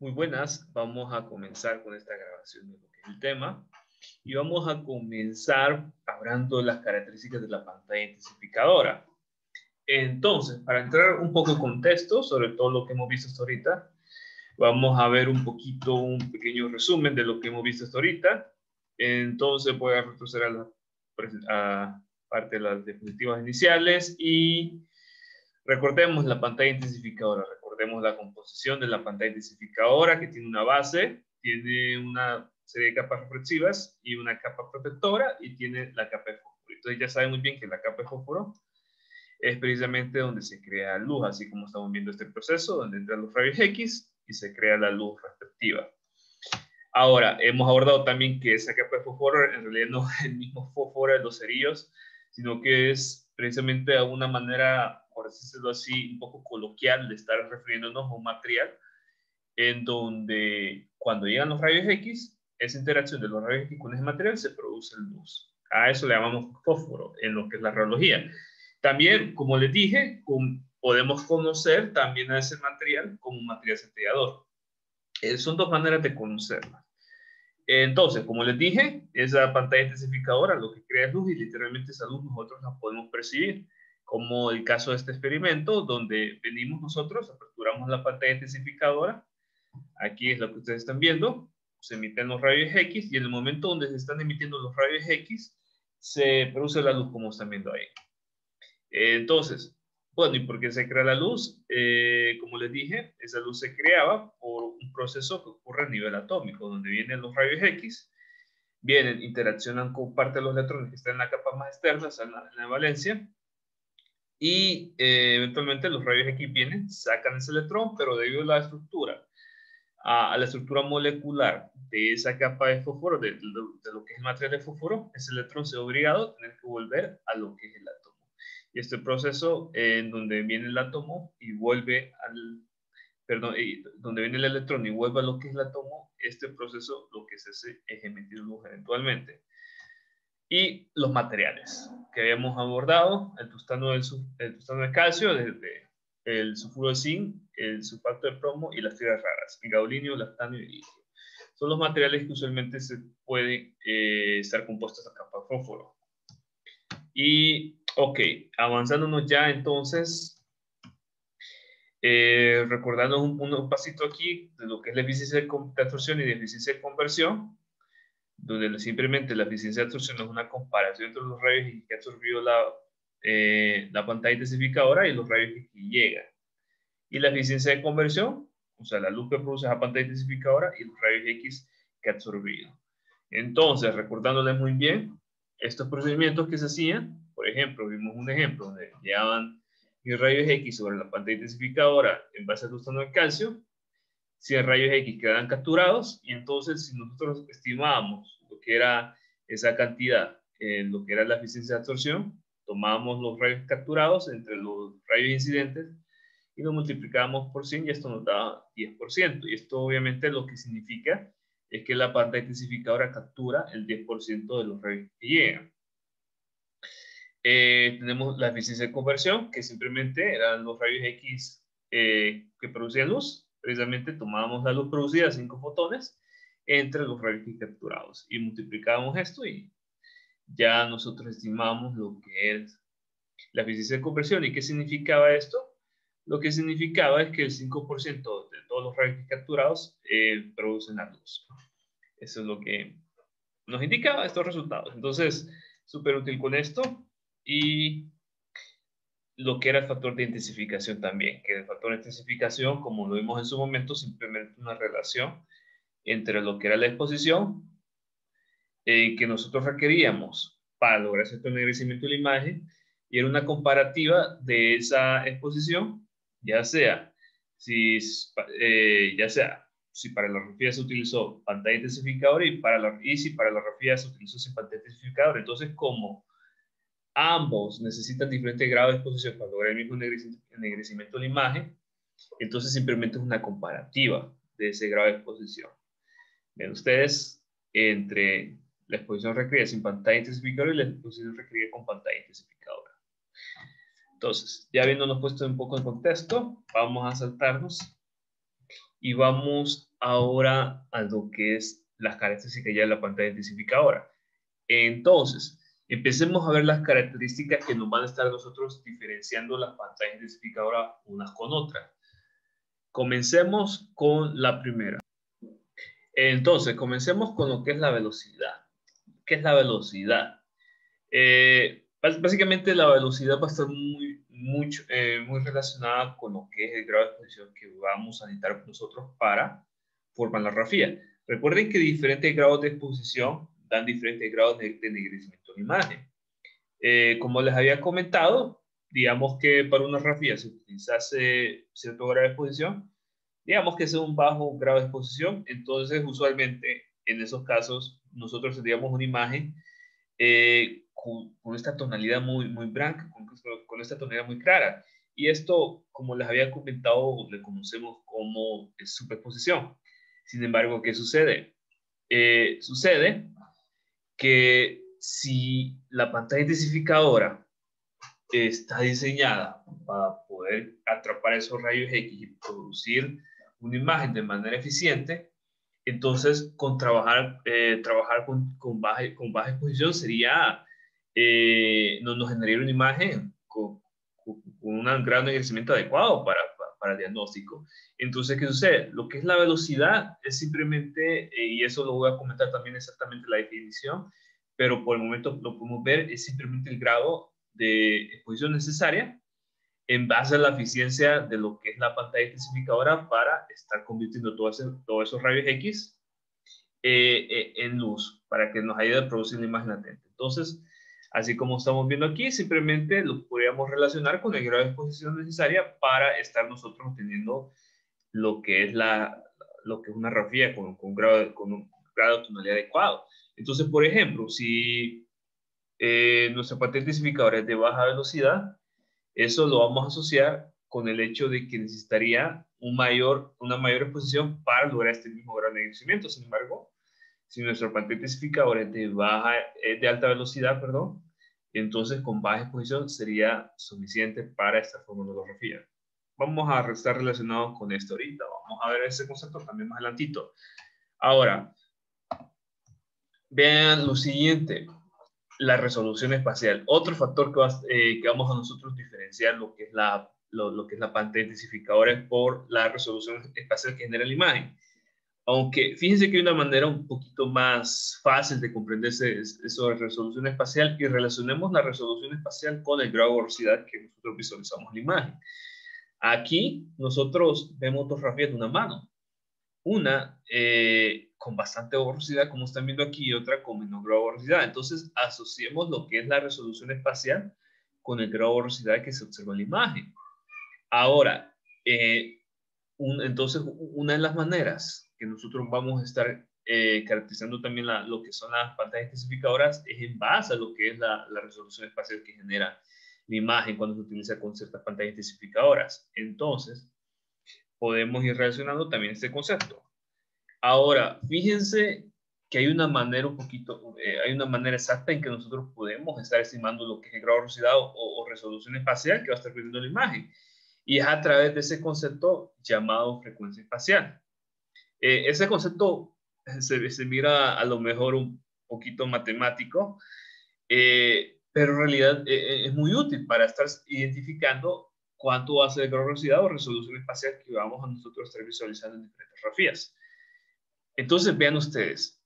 Muy buenas, vamos a comenzar con esta grabación de lo que es el tema y vamos a comenzar hablando de las características de la pantalla intensificadora. Entonces, para entrar un poco en contexto sobre todo lo que hemos visto hasta ahorita, vamos a ver un poquito, un pequeño resumen de lo que hemos visto hasta ahorita. Entonces voy a retroceder a la a parte de las diapositivas iniciales y recordemos la pantalla intensificadora Recordemos la composición de la pantalla intensificadora que tiene una base, tiene una serie de capas reflexivas y una capa protectora y tiene la capa de fósforo. Entonces ya saben muy bien que la capa de fósforo es precisamente donde se crea luz, así como estamos viendo este proceso, donde entran los rayos X y se crea la luz respectiva. Ahora, hemos abordado también que esa capa de fósforo en realidad no es el mismo fósforo de los cerillos, sino que es precisamente de una manera por decirlo así, un poco coloquial de estar refiriéndonos a un material en donde cuando llegan los rayos X, esa interacción de los rayos X con ese material se produce luz. A eso le llamamos fósforo en lo que es la radiología. También, como les dije, podemos conocer también a ese material como un material centellador. Eh, son dos maneras de conocerla. Entonces, como les dije, esa pantalla intensificadora lo que crea es luz y literalmente esa luz nosotros la podemos percibir como el caso de este experimento, donde venimos nosotros, aperturamos la pantalla intensificadora, aquí es lo que ustedes están viendo, se emiten los rayos X, y en el momento donde se están emitiendo los rayos X, se produce la luz como están viendo ahí. Entonces, bueno, ¿y por qué se crea la luz? Eh, como les dije, esa luz se creaba por un proceso que ocurre a nivel atómico, donde vienen los rayos X, vienen, interaccionan con parte de los electrones que están en la capa más externa, en la, en la valencia, y eh, eventualmente los rayos X vienen, sacan ese electrón, pero debido a la estructura, a, la estructura molecular de esa capa de fósforo, de, lo que es el material de fósforo, ese electrón se ha obligado a tener que volver a lo que es el átomo. Y este proceso en donde viene el átomo y vuelve al, perdón, donde viene el electrón y vuelve a lo que es el átomo, este proceso lo que se hace es emitir luz eventualmente y los materiales que habíamos abordado, el tustano, del, el tustano de calcio, desde el sulfuro de zinc, el sulfato de plomo y las fibras raras, el gadolinio, lactanio y litio. Son los materiales que usualmente se pueden eh, estar compuestos a capa de fósforo. Y, ok, avanzándonos ya entonces, eh, recordando un, un, pasito aquí de lo que es la eficiencia de absorción y de eficiencia de conversión, donde simplemente la eficiencia de absorción es una comparación entre los rayos que ha absorbido la, eh, la pantalla intensificadora y los rayos que llega. Y la eficiencia de conversión, o sea, la luz que produce la pantalla intensificadora y los rayos X que ha absorbido. Entonces, recordándoles muy bien, estos procedimientos que se hacían, por ejemplo, vimos un ejemplo donde llevaban mis rayos X sobre la pantalla intensificadora en base al tostano de calcio, si el rayos X quedan capturados y entonces si nosotros estimábamos lo que era esa cantidad en lo que era la eficiencia de absorción, tomábamos los rayos capturados entre los rayos incidentes y lo multiplicábamos por 100 y esto nos da 10%. Y esto obviamente lo que significa es que la pantalla intensificadora captura el 10% de los rayos que llegan. Eh, tenemos la eficiencia de conversión, que simplemente eran los rayos X eh, que producían luz, precisamente tomábamos la luz producida, 5 fotones, entre los rayos capturados y multiplicábamos esto y ya nosotros estimamos lo que es la eficiencia de conversión. ¿Y qué significaba esto? Lo que significaba es que el 5% de todos los rayos capturados eh, producen la luz. Eso es lo que nos indicaba estos resultados. Entonces, súper útil con esto. Y lo que era el factor de intensificación también, que el factor de intensificación, como lo vimos en su momento, simplemente una relación entre lo que era la exposición eh, que nosotros requeríamos para lograr cierto ennegrecimiento de la imagen y era una comparativa de esa exposición, ya sea si, eh, ya sea si para la rafía se utilizó pantalla intensificadora y, para la, y si para la rafía se utilizó sin pantalla intensificadora. Entonces, como ambos necesitan diferentes grados de exposición para lograr el mismo ennegrecimiento de la imagen, entonces simplemente es una comparativa de ese grado de exposición. Ven ustedes entre la exposición requerida sin pantalla intensificadora y la exposición requerida con pantalla intensificadora. Entonces, ya habiéndonos puesto un poco en contexto, vamos a saltarnos y vamos ahora a lo que es las características ya de la pantalla identificadora. Entonces, empecemos a ver las características que nos van a estar nosotros diferenciando las pantallas identificadoras unas con otras. Comencemos con la primera. Entonces, comencemos con lo que es la velocidad. ¿Qué es la velocidad? Eh, básicamente la velocidad va a estar muy, mucho, eh, muy relacionada con lo que es el grado de exposición que vamos a necesitar nosotros para formar la grafía. Recuerden que diferentes grados de exposición dan diferentes grados de, de de imagen. Eh, como les había comentado, digamos que para una grafía se utilizase cierto grado de exposición, digamos que es un bajo grado de exposición, entonces usualmente en esos casos nosotros tendríamos una imagen eh, con, esta tonalidad muy, muy blanca, con, con, esta tonalidad muy clara. Y esto, como les había comentado, le conocemos como superposición. Sin embargo, ¿qué sucede? Eh, sucede que si la pantalla intensificadora está diseñada para poder atrapar esos rayos X y producir una imagen de manera eficiente, entonces con trabajar, eh, trabajar con, con, baja, con baja exposición sería, eh, nos, nos generaría una imagen con, con, un gran envejecimiento adecuado para, para, el diagnóstico. Entonces, ¿qué sucede? Lo que es la velocidad es simplemente, eh, y eso lo voy a comentar también exactamente la definición, pero por el momento lo podemos ver, es simplemente el grado de exposición necesaria en base a la eficiencia de lo que es la pantalla intensificadora para estar convirtiendo todo todos esos rayos X eh, eh, en luz, para que nos ayude a producir la imagen latente. Entonces, así como estamos viendo aquí, simplemente lo podríamos relacionar con el grado de exposición necesaria para estar nosotros obteniendo lo que es, la, lo que es una grafía con, con, grado, con un grado de tonalidad adecuado. Entonces, por ejemplo, si eh, nuestra pantalla intensificadora es de baja velocidad, eso lo vamos a asociar con el hecho de que necesitaría un mayor, una mayor exposición para lograr este mismo grado de crecimiento. Sin embargo, si nuestro pantalla intensificador es de, baja, de alta velocidad, perdón, entonces con baja exposición sería suficiente para esta fonolografía. Vamos a estar relacionados con esto ahorita. Vamos a ver ese concepto también más adelantito. Ahora, vean lo siguiente la resolución espacial. Otro factor que, eh, vamos a nosotros diferenciar lo que es la, lo, que es la pantalla intensificadora es por la resolución espacial que genera la imagen. Aunque fíjense que hay una manera un poquito más fácil de comprender eso de resolución espacial y relacionemos la resolución espacial con el grado de velocidad que nosotros visualizamos la imagen. Aquí nosotros vemos dos fotografías de una mano. Una eh, con bastante borrosidad, como están viendo aquí, y otra con menor grado de borrosidad. Entonces, asociemos lo que es la resolución espacial con el grado de borrosidad que se observa en la imagen. Ahora, eh, entonces, una de las maneras que nosotros vamos a estar eh, caracterizando también lo que son las pantallas especificadoras es en base a lo que es la, la, resolución espacial que genera la imagen cuando se utiliza con ciertas pantallas especificadoras. Entonces, podemos ir relacionando también este concepto. Ahora, fíjense que hay una manera un poquito, eh, hay una manera exacta en que nosotros podemos estar estimando lo que es el grado de velocidad o, resolución espacial que va a estar viendo la imagen. Y es a través de ese concepto llamado frecuencia espacial. Eh, ese concepto se, se, mira a lo mejor un poquito matemático, eh, pero en realidad es muy útil para estar identificando cuánto va a ser el grado de velocidad o resolución espacial que vamos a nosotros estar visualizando en diferentes grafías. Entonces, vean ustedes,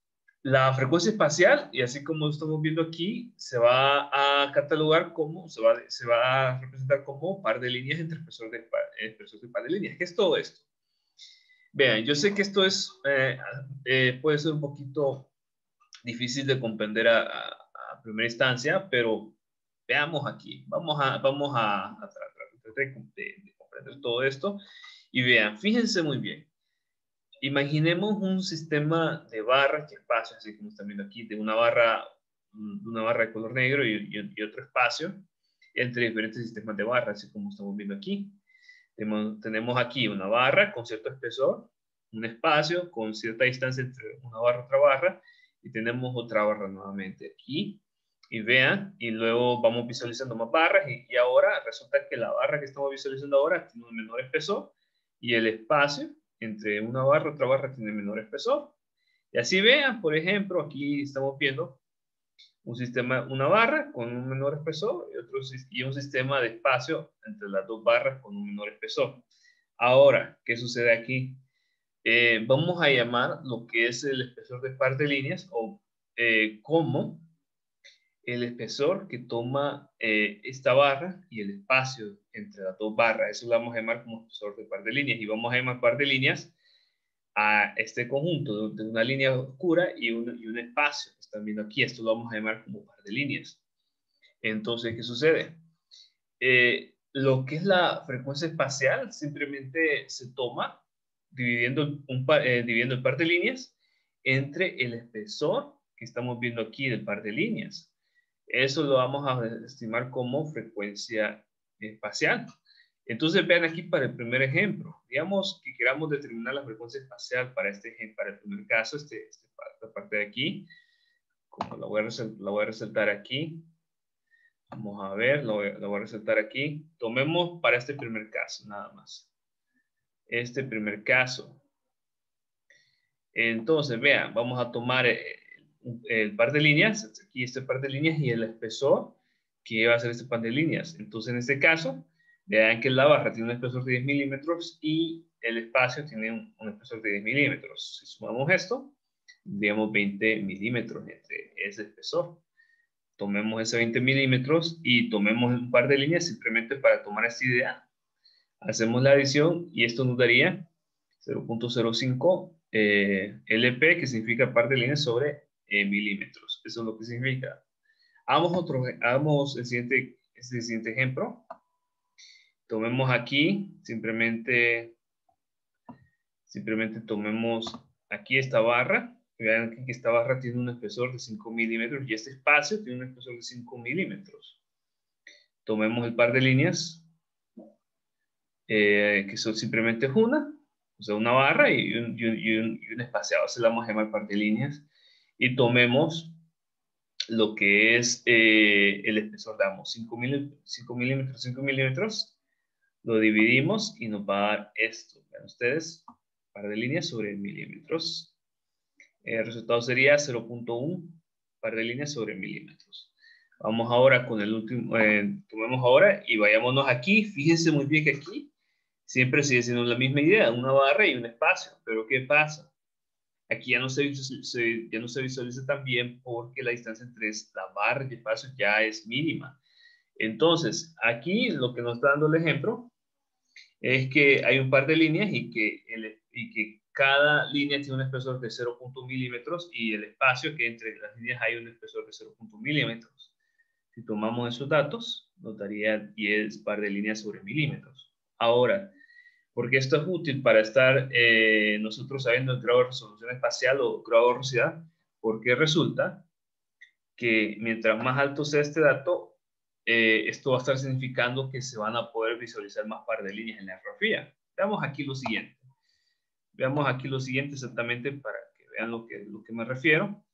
la frecuencia espacial, y así como estamos viendo aquí, se va a catalogar como, se va, se va a representar como par de líneas entre expresor de, de par de líneas. ¿Qué es todo esto? Vean, yo sé que esto es, eh, eh, puede ser un poquito difícil de comprender a, a, primera instancia, pero veamos aquí. Vamos a, vamos a, a tratar de, de comprender todo esto. Y vean, fíjense muy bien. Imaginemos un sistema de barras y espacios, así como están viendo aquí, de una barra, mm, una barra de color negro y, otro espacio entre diferentes sistemas de barras, así como estamos viendo aquí. Tenemos, aquí una barra con cierto espesor, un espacio con cierta distancia entre una barra y otra barra, y tenemos otra barra nuevamente aquí. Y vean, y luego vamos visualizando más barras, y, y ahora resulta que la barra que estamos visualizando ahora tiene un menor espesor, y el espacio entre una barra y otra barra tiene menor espesor. Y así vean, por ejemplo, aquí estamos viendo un sistema, una barra con un menor espesor y, otro, y un sistema de espacio entre las dos barras con un menor espesor. Ahora, ¿qué sucede aquí? Eh, vamos a llamar lo que es el espesor de par de líneas o eh, como el espesor que toma eh, esta barra y el espacio entre las dos barras. Eso lo vamos a llamar como espesor de par de líneas. Y vamos a llamar par de líneas a este conjunto de una línea oscura y un, y un espacio. Están viendo aquí, esto lo vamos a llamar como par de líneas. Entonces, ¿qué sucede? Eh, lo que es la frecuencia espacial simplemente se toma dividiendo, un eh, dividiendo el par de líneas entre el espesor que estamos viendo aquí del par de líneas. Eso lo vamos a estimar como frecuencia espacial. Entonces vean aquí para el primer ejemplo. Digamos que queramos determinar la frecuencia espacial para, este, para el primer caso, este, este esta parte de aquí. Como la voy, a resaltar, aquí. Vamos a ver, lo voy, voy a resaltar aquí. Tomemos para este primer caso, nada más. Este primer caso. Entonces, vean, vamos a tomar eh, el par de líneas, aquí este par de líneas y el espesor que va a ser este par de líneas. Entonces, en este caso, vean que la barra tiene un espesor de 10 milímetros y el espacio tiene un, espesor de 10 milímetros. Si sumamos esto, digamos 20 milímetros entre ese espesor. Tomemos ese 20 milímetros y tomemos un par de líneas simplemente para tomar esta idea. Hacemos la adición y esto nos daría 0.05 eh, LP, que significa par de líneas sobre milímetros. Eso es lo que significa. Hagamos, otro, hagamos el siguiente, este siguiente ejemplo. Tomemos aquí, simplemente, simplemente tomemos aquí esta barra. Vean que esta barra tiene un espesor de 5 milímetros y este espacio tiene un espesor de 5 milímetros. Tomemos el par de líneas, eh, que son simplemente una, o sea, una barra y un, y y un espaciado. Se la vamos a llamar par de líneas y tomemos lo que es eh, el espesor, damos 5 milímetros, 5 milímetros, 5 milímetros, lo dividimos y nos va a dar esto. Vean ustedes, par de líneas sobre milímetros. El resultado sería 0.1 par de líneas sobre milímetros. Vamos ahora con el último, eh, tomemos ahora y vayámonos aquí. Fíjense muy bien que aquí siempre sigue siendo la misma idea, una barra y un espacio. Pero ¿qué pasa? Aquí ya no se, ya no se visualiza tan bien porque la distancia entre la barra y el espacio ya es mínima. Entonces, aquí lo que nos está dando el ejemplo es que hay un par de líneas y que, el, y que cada línea tiene un espesor de 0.1 milímetros y el espacio que entre las líneas hay un espesor de 0.1 milímetros. Si tomamos esos datos, nos daría 10 par de líneas sobre milímetros. Ahora, porque esto es útil para estar eh, nosotros sabiendo el grado de resolución espacial o grado de borrosidad, porque resulta que mientras más alto sea este dato, eh, esto va a estar significando que se van a poder visualizar más par de líneas en la radiografía. Veamos aquí lo siguiente. Veamos aquí lo siguiente exactamente para que vean lo que, lo que me refiero.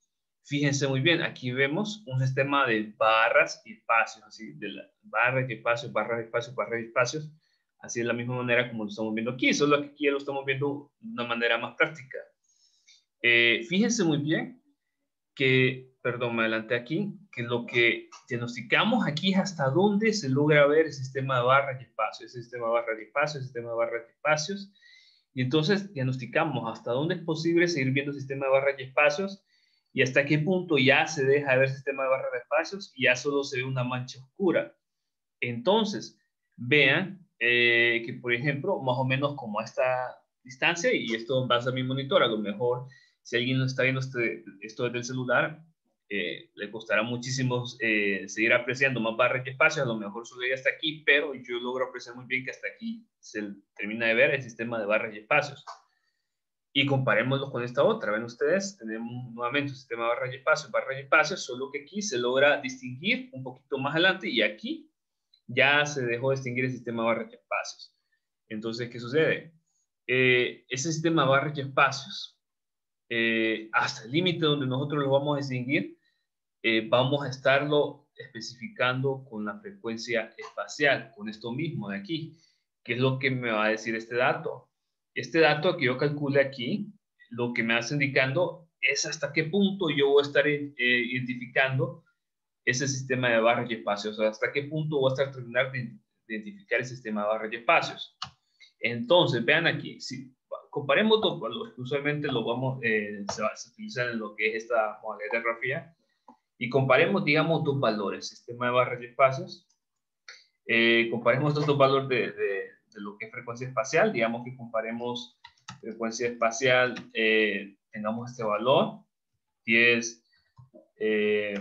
Fíjense muy bien, aquí vemos un sistema de barras y espacios, así, de la, barras y espacios, barras y espacios, barras y espacios, así de la misma manera como lo estamos viendo aquí, solo que aquí ya lo estamos viendo de una manera más práctica. Eh, fíjense muy bien que, perdón, me adelanté aquí, que lo que diagnosticamos aquí es hasta dónde se logra ver el sistema de barras y espacios, el sistema de barras y espacios, el sistema de barras y espacios, y entonces diagnosticamos hasta dónde es posible seguir viendo el sistema de barras y espacios y hasta qué punto ya se deja de ver el sistema de barras y espacios y ya solo se ve una mancha oscura. Entonces, vean eh, que por ejemplo, más o menos como a esta distancia, y esto en base a mi monitor, a lo mejor si alguien no está viendo este, esto desde el celular, eh, le costará muchísimo eh, seguir apreciando más barras y espacios, a lo mejor solo hasta aquí, pero yo logro apreciar muy bien que hasta aquí se termina de ver el sistema de barras y espacios. Y comparémoslo con esta otra, ven ustedes, tenemos nuevamente un sistema de barras y espacios, barras y espacios, solo que aquí se logra distinguir un poquito más adelante y aquí ya se dejó de distinguir el sistema barras y espacios. Entonces, ¿qué sucede? Eh, ese sistema barras y espacios, eh, hasta el límite donde nosotros lo vamos a distinguir, eh, vamos a estarlo especificando con la frecuencia espacial, con esto mismo de aquí. ¿Qué es lo que me va a decir este dato? este dato que yo calcule aquí, lo que me está indicando es hasta qué punto yo voy a estar eh, identificando ese sistema de barras y espacios, hasta qué punto voy a terminar de identificar el sistema de barras y espacios. Entonces, vean aquí, si comparemos dos valores, usualmente lo vamos, eh, se va en lo que es esta modalidad de grafía, y comparemos, digamos, dos valores, sistema de barras y espacios, eh, comparemos estos dos valores de, lo que es frecuencia espacial, digamos que comparemos frecuencia espacial, eh, tengamos este valor, 10 eh,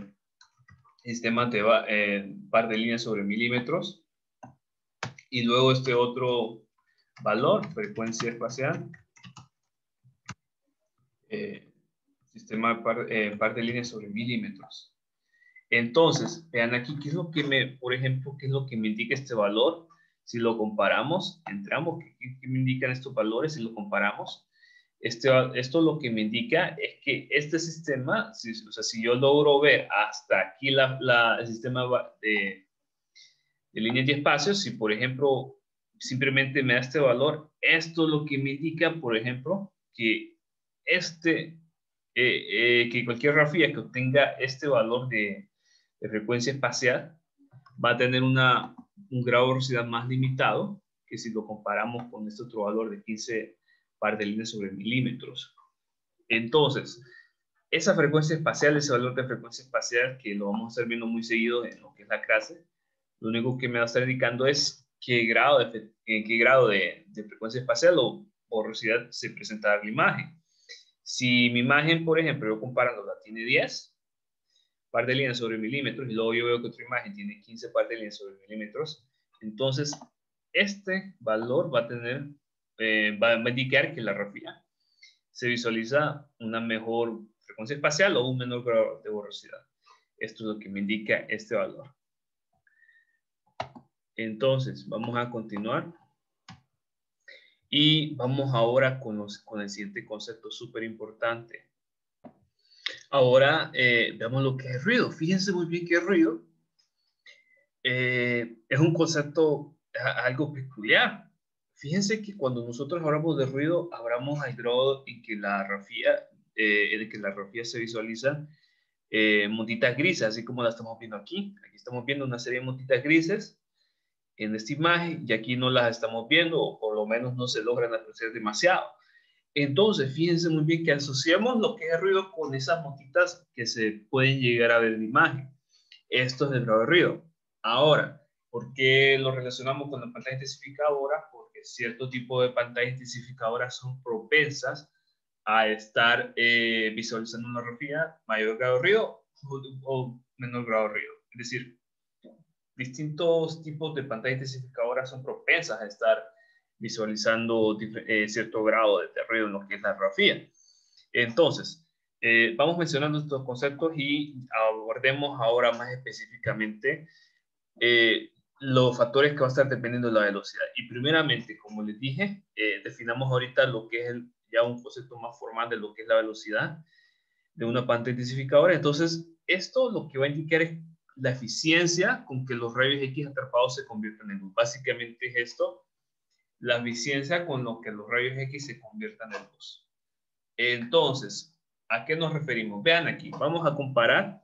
sistemas de eh, par de líneas sobre milímetros, y luego este otro valor, frecuencia espacial, eh, sistema par, eh, par, de líneas sobre milímetros. Entonces, vean aquí qué es lo que me, por ejemplo, qué es lo que me indica este valor. Si lo comparamos, entramos, ¿qué, qué me indican estos valores si lo comparamos? Este, esto lo que me indica es que este sistema, si, o sea, si yo logro ver hasta aquí la, la, el sistema de, de líneas y espacios, si por ejemplo simplemente me da este valor, esto es lo que me indica, por ejemplo, que este, eh, eh, que cualquier grafía que obtenga este valor de, de, frecuencia espacial va a tener una, un grado de velocidad más limitado que si lo comparamos con este otro valor de 15 par de líneas sobre milímetros. Entonces, esa frecuencia espacial, ese valor de frecuencia espacial, que lo vamos a estar viendo muy seguido en lo que es la clase, lo único que me va a estar indicando es qué grado de, en qué grado de, de frecuencia espacial o borrosidad se presenta la imagen. Si mi imagen, por ejemplo, yo comparándola, tiene 10 par de líneas sobre milímetros y luego yo veo que otra imagen tiene 15 par de líneas sobre milímetros, entonces este valor va a tener eh, va a indicar que la grafía se visualiza una mejor frecuencia espacial o un menor grado de borrosidad. Esto es lo que me indica este valor. Entonces, vamos a continuar. Y vamos ahora con, los, con el siguiente concepto súper importante. Ahora eh, veamos lo que es ruido. Fíjense muy bien que es ruido. Eh, es un concepto algo peculiar Fíjense que cuando nosotros hablamos de ruido, hablamos al grado en que la grafía, eh, que la grafía se visualiza eh, montitas grises, así como la estamos viendo aquí. Aquí estamos viendo una serie de montitas grises en esta imagen y aquí no las estamos viendo o por lo menos no se logran apreciar demasiado. Entonces, fíjense muy bien que asociamos lo que es ruido con esas montitas que se pueden llegar a ver en la imagen. Esto es el grado de ruido. Ahora, ¿por qué lo relacionamos con la pantalla intensificadora? cierto tipo de pantallas intensificadoras son propensas a estar eh, visualizando una grafía mayor grado de ruido o, menor grado de ruido. Es decir, distintos tipos de pantallas intensificadoras son propensas a estar visualizando eh, cierto grado de ruido en lo que es la grafía. Entonces, eh, vamos mencionando estos conceptos y abordemos ahora más específicamente eh, los factores que va a estar dependiendo de la velocidad. Y primeramente, como les dije, eh, definamos ahorita lo que es ya un concepto más formal de lo que es la velocidad de una pantalla intensificadora. Entonces, esto lo que va a indicar es la eficiencia con que los rayos X atrapados se conviertan en luz. Básicamente es esto, la eficiencia con lo que los rayos X se conviertan en luz. Entonces, ¿a qué nos referimos? Vean aquí, vamos a comparar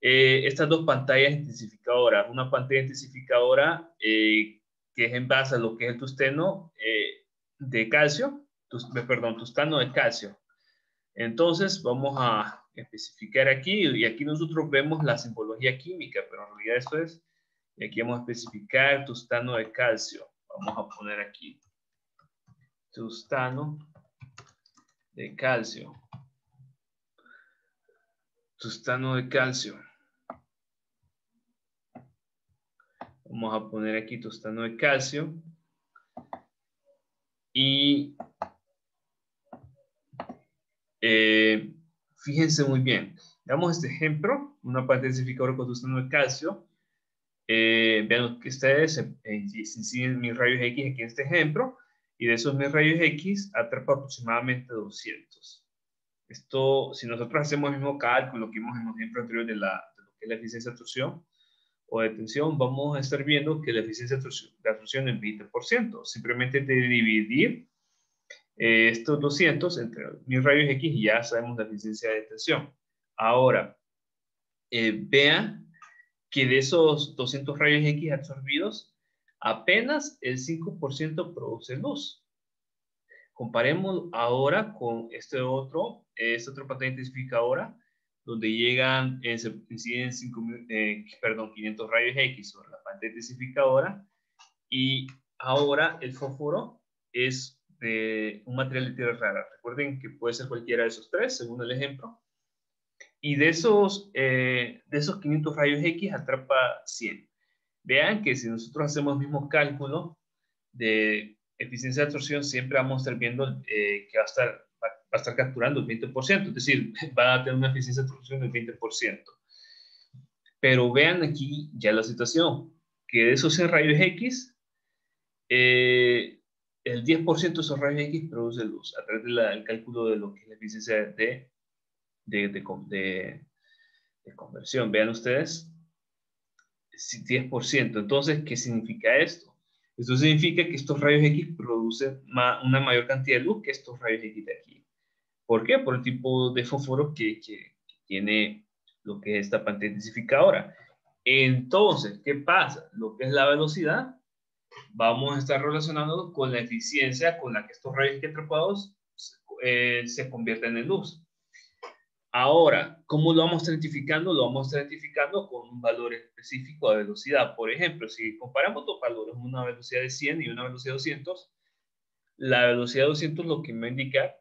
eh, estas dos pantallas intensificadoras. Una pantalla intensificadora eh, que es en base a lo que es el tusteno eh, de calcio, perdón, tustano de calcio. Entonces vamos a especificar aquí y aquí nosotros vemos la simbología química, pero en realidad esto es, y aquí vamos a especificar tustano de calcio. Vamos a poner aquí tustano de calcio. Tustano de calcio. Vamos a poner aquí tostano de calcio. Y eh, fíjense muy bien. Veamos este ejemplo, una parte intensificadora con tostano de calcio. Eh, vean que ustedes inciden mis rayos X aquí en este ejemplo, y de esos mis rayos X atrapa aproximadamente 200. Esto, si nosotros hacemos el mismo cálculo que vimos en el ejemplo anterior de, la, de lo que es la eficiencia de absorción, o de tensión, vamos a estar viendo que la eficiencia de absorción es 20%. Simplemente de dividir eh, estos 200 entre 1000 rayos X y ya sabemos la eficiencia de detención. Ahora, eh, vean que de esos 200 rayos X absorbidos, apenas el 5% produce luz. Comparemos ahora con este otro, este otro patente identificadora, donde llegan, eh, se inciden 5, eh, perdón, 500 rayos X sobre la patente identificadora, y ahora el fósforo es de un material de tierra rara. Recuerden que puede ser cualquiera de esos tres, según el ejemplo. Y de esos, eh, de esos 500 rayos X atrapa 100. Vean que si nosotros hacemos el mismo cálculo de eficiencia de absorción, siempre vamos a estar viendo eh, que va a estar, a estar capturando el 20%, es decir, va a tener una eficiencia de absorción del 20%. Pero vean aquí ya la situación, que de esos 100 rayos X, eh, el 10% de esos rayos X produce luz a través del cálculo de lo que es la eficiencia de de, de, de, conversión. Vean ustedes, 10%. Entonces, ¿qué significa esto? Esto significa que estos rayos X producen una mayor cantidad de luz que estos rayos X de aquí. ¿Por qué? Por el tipo de fósforo que, que, tiene lo que es esta pantalla intensificadora. Entonces, ¿qué pasa? Lo que es la velocidad, vamos a estar relacionando con la eficiencia con la que estos rayos X atrapados eh, se convierten en luz. Ahora, ¿cómo lo vamos identificando? Lo vamos identificando con un valor específico de velocidad. Por ejemplo, si comparamos dos valores, una velocidad de 100 y una velocidad de 200, la velocidad de 200 lo que me indica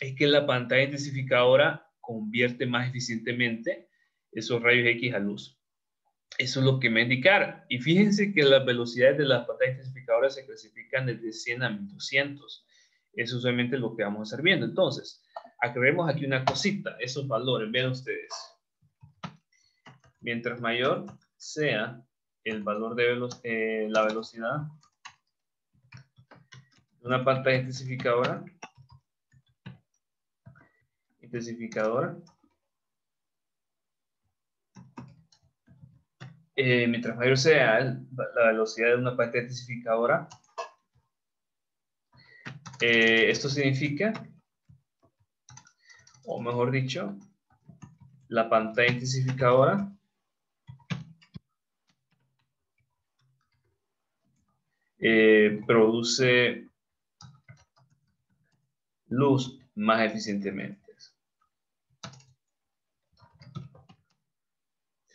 es que la pantalla intensificadora convierte más eficientemente esos rayos X a luz. Eso es lo que me indica. Y fíjense que las velocidades de las pantallas intensificadoras se clasifican desde 100 a 1200. Eso es obviamente lo que vamos a estar viendo. Entonces, Aclaremos aquí una cosita, esos valores, vean ustedes. Mientras mayor sea el valor de eh, la velocidad de una pantalla intensificadora, intensificadora, eh, mientras mayor sea la velocidad de una pantalla intensificadora, eh, esto significa o mejor dicho, la pantalla intensificadora eh, produce luz más eficientemente.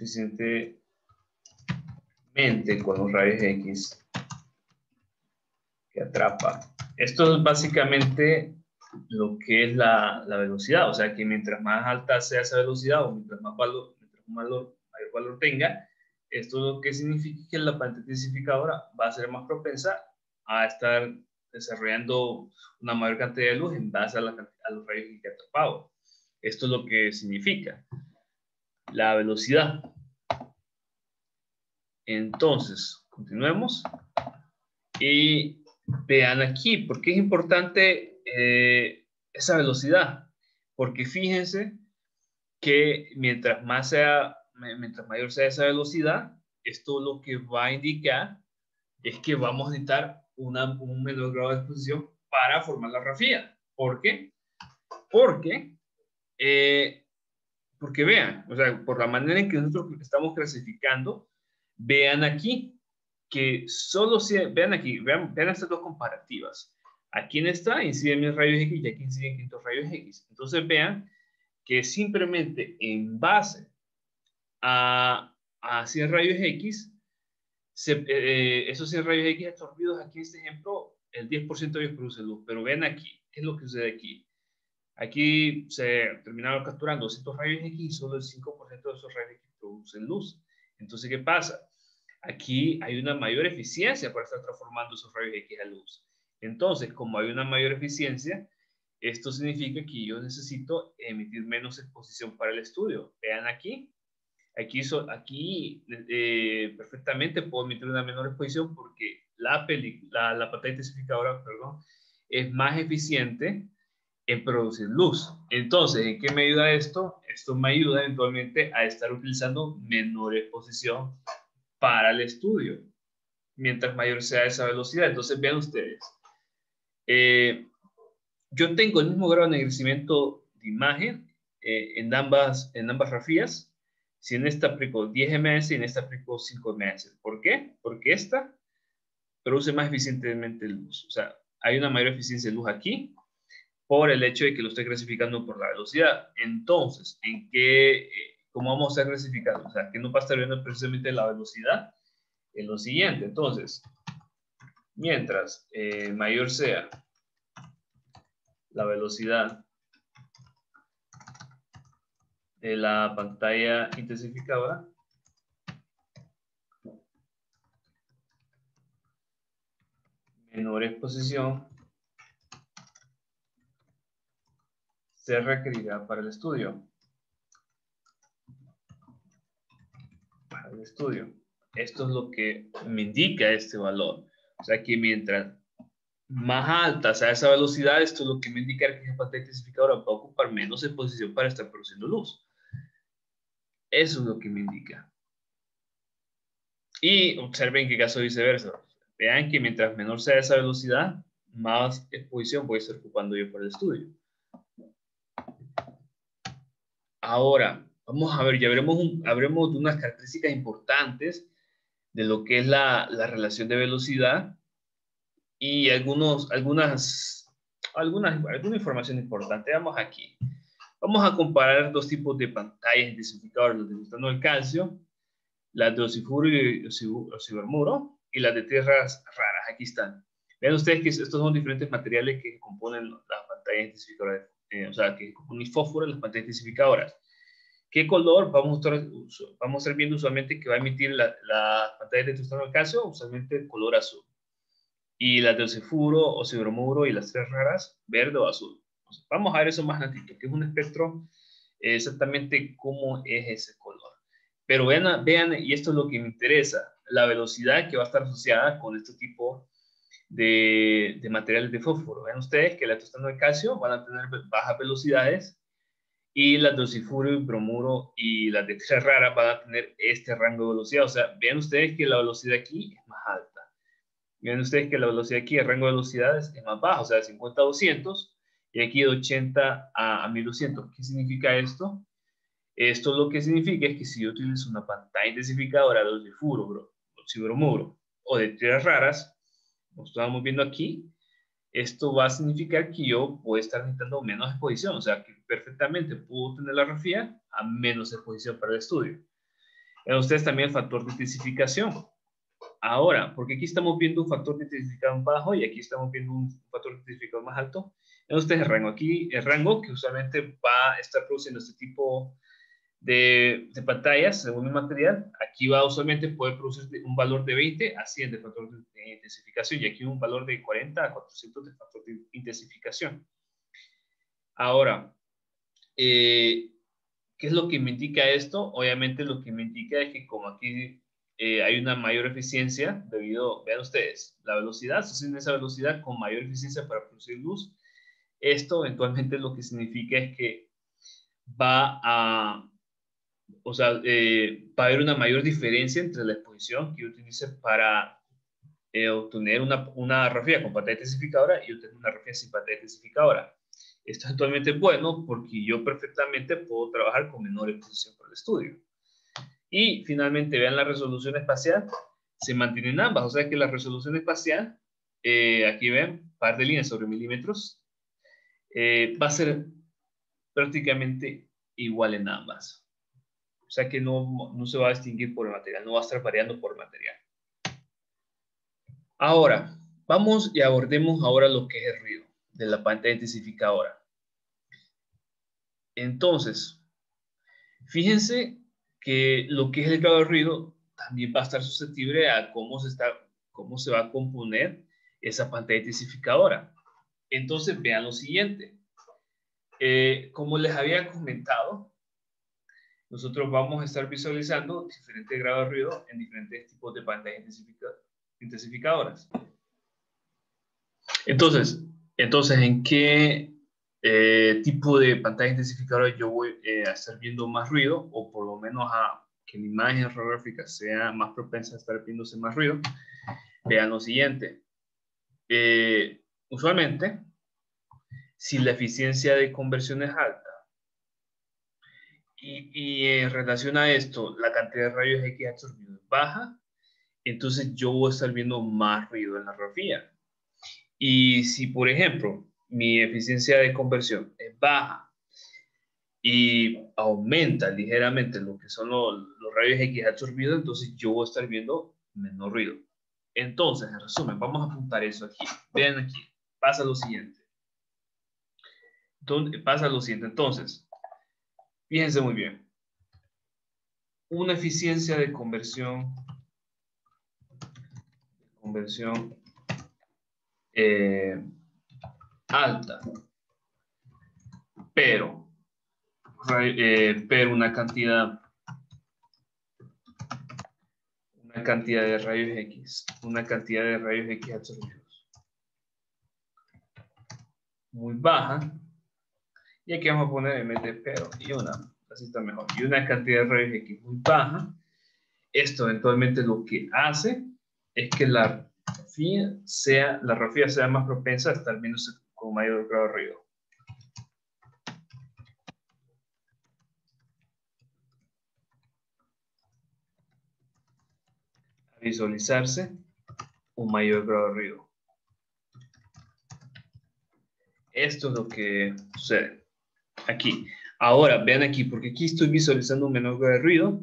Eficientemente con los rayos X que atrapa. Esto es básicamente lo que es la, la, velocidad. O sea que mientras más alta sea esa velocidad o mientras más valor, mientras mayor valor tenga, esto lo que significa que la pantalla intensificadora va a ser más propensa a estar desarrollando una mayor cantidad de luz en base a, la, a los rayos que ha atrapado. Esto es lo que significa la velocidad. Entonces, continuemos. Y vean aquí, porque es importante eh, esa velocidad, porque fíjense que mientras más sea, mientras mayor sea esa velocidad, esto lo que va a indicar es que vamos a necesitar una, un menor grado de exposición para formar la grafía. ¿Por qué? Porque, eh, porque vean, o sea, por la manera en que nosotros estamos clasificando, vean aquí que solo si, vean aquí, vean, vean estas dos comparativas. Aquí en esta inciden mis rayos X y aquí inciden quintos rayos X. Entonces vean que simplemente en base a, a 100 rayos X, eh, esos 100 rayos X absorbidos aquí en este ejemplo, el 10% de ellos produce luz. Pero vean aquí, ¿qué es lo que sucede aquí? Aquí se terminaron capturando 200 rayos X y solo el 5% de esos rayos X producen luz. Entonces, ¿qué pasa? Aquí hay una mayor eficiencia para estar transformando esos rayos X a luz. Entonces, como hay una mayor eficiencia, esto significa que yo necesito emitir menos exposición para el estudio. Vean aquí, aquí, aquí eh, perfectamente puedo emitir una menor exposición porque la, la, la pantalla intensificadora perdón, es más eficiente en producir luz. Entonces, ¿en qué me ayuda esto? Esto me ayuda eventualmente a estar utilizando menor exposición para el estudio, mientras mayor sea esa velocidad. Entonces, vean ustedes, eh, yo tengo el mismo grado de ennegrecimiento de imagen eh, en, ambas, en ambas si en esta aplico 10 ms y en esta aplico 5 ms. ¿Por qué? Porque esta produce más eficientemente luz. O sea, hay una mayor eficiencia de luz aquí por el hecho de que lo estoy clasificando por la velocidad. Entonces, ¿en qué, eh, cómo vamos a estar clasificando? O sea, que no va a estar viendo precisamente la velocidad en lo siguiente. Entonces, mientras eh, mayor sea la velocidad de la pantalla intensificadora, menor exposición se requerirá para el estudio. Para el estudio. Esto es lo que me indica este valor. O sea que mientras más alta sea esa velocidad, esto es lo que me indica que esa pantalla intensificadora va a ocupar menos exposición para estar produciendo luz. Eso es lo que me indica. Y observen que caso viceversa. Vean que mientras menor sea esa velocidad, más exposición voy a estar ocupando yo por el estudio. Ahora, vamos a ver, ya veremos, un, unas características importantes de lo que es la, la relación de velocidad y algunos, algunas, algunas, alguna información importante. Vamos aquí. Vamos a comparar dos tipos de pantallas intensificadoras, los de gustano del calcio, las de osifuro y osibermuro, y las de tierras raras. Aquí están. Vean ustedes que estos son diferentes materiales que componen las pantallas intensificadoras, eh, o sea, que componen fósforo las pantallas intensificadoras. ¿Qué color vamos a estar, vamos a estar viendo usualmente que va a emitir la, la pantalla de del calcio? Usualmente el color azul. Y las de osifuro, osibromuro y las tres raras, verde o azul. Vamos a ver eso más ratito, que es un espectro exactamente cómo es ese color. Pero vean, vean, y esto es lo que me interesa, la velocidad que va a estar asociada con este tipo de, de materiales de fósforo. Vean ustedes que la tostano de calcio van a tener bajas velocidades y las de osifuro, bromuro y las de tres raras van a tener este rango de velocidad. O sea, vean ustedes que la velocidad aquí es más alta. Vean ustedes que la velocidad aquí, el rango de velocidades es más bajo, o sea, de 50 a 200 y aquí de 80 a, 1200. ¿Qué significa esto? Esto lo que significa es que si yo utilizo una pantalla intensificadora de furo, bromuro o de tierras raras, como estamos viendo aquí, esto va a significar que yo puedo estar necesitando menos exposición, o sea que perfectamente puedo tener la grafía a menos exposición para el estudio. En ustedes también el factor de intensificación. Ahora, porque aquí estamos viendo un factor de intensificación bajo y aquí estamos viendo un factor de intensificación más alto, en ustedes el rango. Aquí el rango que usualmente va a estar produciendo este tipo de, de, pantallas según el material, aquí va usualmente poder producir un valor de 20 a 100 de factor de intensificación y aquí un valor de 40 a 400 de factor de intensificación. Ahora, eh, ¿qué es lo que me indica esto? Obviamente lo que me indica es que como aquí eh, hay una mayor eficiencia debido, vean ustedes, la velocidad, se esa velocidad con mayor eficiencia para producir luz. Esto eventualmente lo que significa es que va a, o sea, eh, va a haber una mayor diferencia entre la exposición que yo utilice para eh, obtener una, una rafía con pantalla intensificadora y obtener una rafía sin pantalla intensificadora. Esto es actualmente bueno porque yo perfectamente puedo trabajar con menor exposición para el estudio. Y finalmente, vean la resolución espacial, se mantienen ambas, o sea que la resolución espacial, eh, aquí ven, par de líneas sobre milímetros, eh, va a ser prácticamente igual en ambas. Sea que no, no se va a distinguir por el material, no va a estar variando por material. Ahora, vamos y abordemos ahora lo que es el ruido de la pantalla intensificadora. Entonces, fíjense que lo que es el grado de ruido también va a estar susceptible a cómo se, está, cómo se va a componer esa pantalla intensificadora. Entonces, vean lo siguiente. Eh, como les había comentado, nosotros vamos a estar visualizando diferentes grados de ruido en diferentes tipos de pantallas intensificadoras. Entonces, entonces, ¿en qué eh, tipo de pantalla intensificadora yo voy eh, a estar viendo más ruido o por lo menos a que mi imagen radiográfica sea más propensa a estar viéndose más ruido, vean lo siguiente. Eh, usualmente, si la eficiencia de conversión es alta y, en relación a esto la cantidad de rayos X absorbidos es baja, entonces yo voy a estar viendo más ruido en la radiografía. Y si, por ejemplo, mi eficiencia de conversión es baja y aumenta ligeramente lo que son los, los rayos X absorbidos, entonces yo voy a estar viendo menos ruido. Entonces, en resumen, vamos a apuntar eso aquí. Vean aquí, pasa lo siguiente. Entonces, pasa lo siguiente. Entonces, fíjense muy bien. Una eficiencia de conversión, conversión eh, alta, pero, eh, una cantidad una cantidad de rayos X, una cantidad de rayos X absorbidos muy baja. Y aquí vamos a poner en vez de pero y una, así está mejor. Y una cantidad de rayos X muy baja. Esto eventualmente lo que hace es que la rafía sea, la rafía sea más propensa a estar menos con mayor grado de ruido. visualizarse un mayor grado de ruido. Esto es lo que sucede aquí. Ahora, vean aquí, porque aquí estoy visualizando un menor grado de ruido,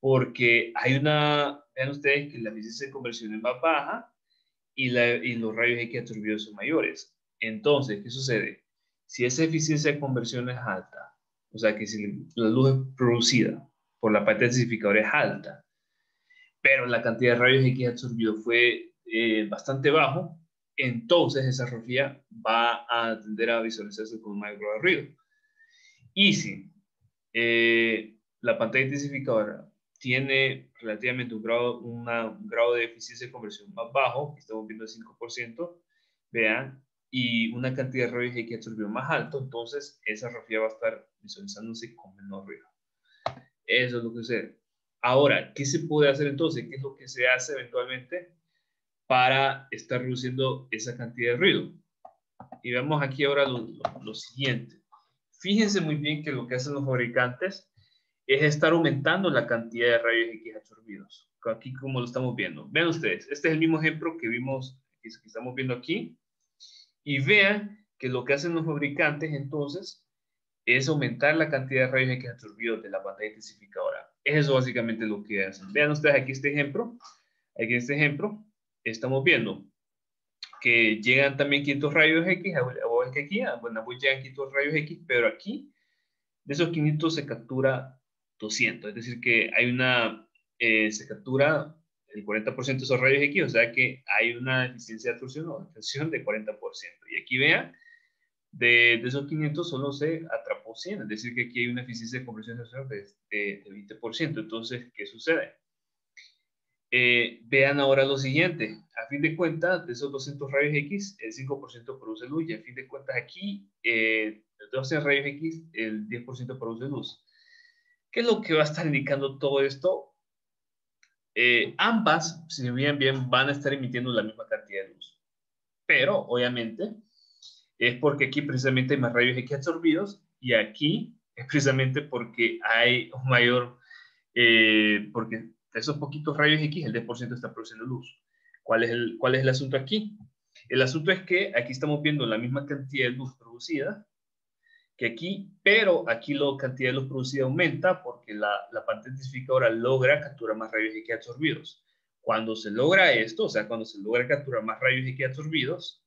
porque hay una, vean ustedes que la eficiencia de conversión es más baja y, la, y los rayos X absorbidos son mayores. Entonces, ¿qué sucede? Si esa eficiencia de conversión es alta, o sea que si la luz producida por la parte densificadora es alta, pero la cantidad de rayos X absorbido fue eh, bastante bajo, entonces esa rofía va a tender a visualizarse con un mayor grado de ruido. Y si eh, la pantalla intensificadora tiene relativamente un grado, un grado de eficiencia de conversión más bajo, estamos viendo el 5%, vean, y una cantidad de rayos X absorbido más alto, entonces esa rofía va a estar visualizándose con menor ruido. Eso es lo que sucede. Ahora, ¿qué se puede hacer entonces? ¿Qué es lo que se hace eventualmente para estar reduciendo esa cantidad de ruido? Y vemos aquí ahora lo, siguiente. Fíjense muy bien que lo que hacen los fabricantes es estar aumentando la cantidad de rayos X absorbidos. Aquí como lo estamos viendo. Vean ustedes, este es el mismo ejemplo que vimos, que estamos viendo aquí. Y vean que lo que hacen los fabricantes entonces es aumentar la cantidad de rayos X absorbidos de la pantalla intensificadora. Eso básicamente lo que hacen. Vean ustedes aquí este ejemplo. Aquí este ejemplo estamos viendo que llegan también 500 rayos X, que aquí, ah, bueno, pues llegan 500 rayos X, pero aquí de esos 500 se captura 200, es decir que hay una, eh, se captura el 40% de esos rayos X, o sea que hay una eficiencia de absorción o de de 40%. Y aquí vean de, esos 500 solo se atrapó 100, es decir, que aquí hay una eficiencia de conversión de, de, 20%. Entonces, ¿qué sucede? Eh, vean ahora lo siguiente. A fin de cuentas, de esos 200 rayos X, el 5% produce luz. Y a fin de cuentas, aquí, eh, de 12 rayos X, el 10% produce luz. ¿Qué es lo que va a estar indicando todo esto? Eh, ambas, si bien bien, van a estar emitiendo la misma cantidad de luz. Pero, obviamente, es porque aquí precisamente hay más rayos X absorbidos y aquí es precisamente porque hay un mayor, eh, porque de esos poquitos rayos X el 10% está produciendo luz. ¿Cuál es, el, ¿Cuál es el asunto aquí? El asunto es que aquí estamos viendo la misma cantidad de luz producida que aquí, pero aquí la cantidad de luz producida aumenta porque la, la parte intensificadora logra capturar más rayos X absorbidos. Cuando se logra esto, o sea, cuando se logra capturar más rayos X absorbidos,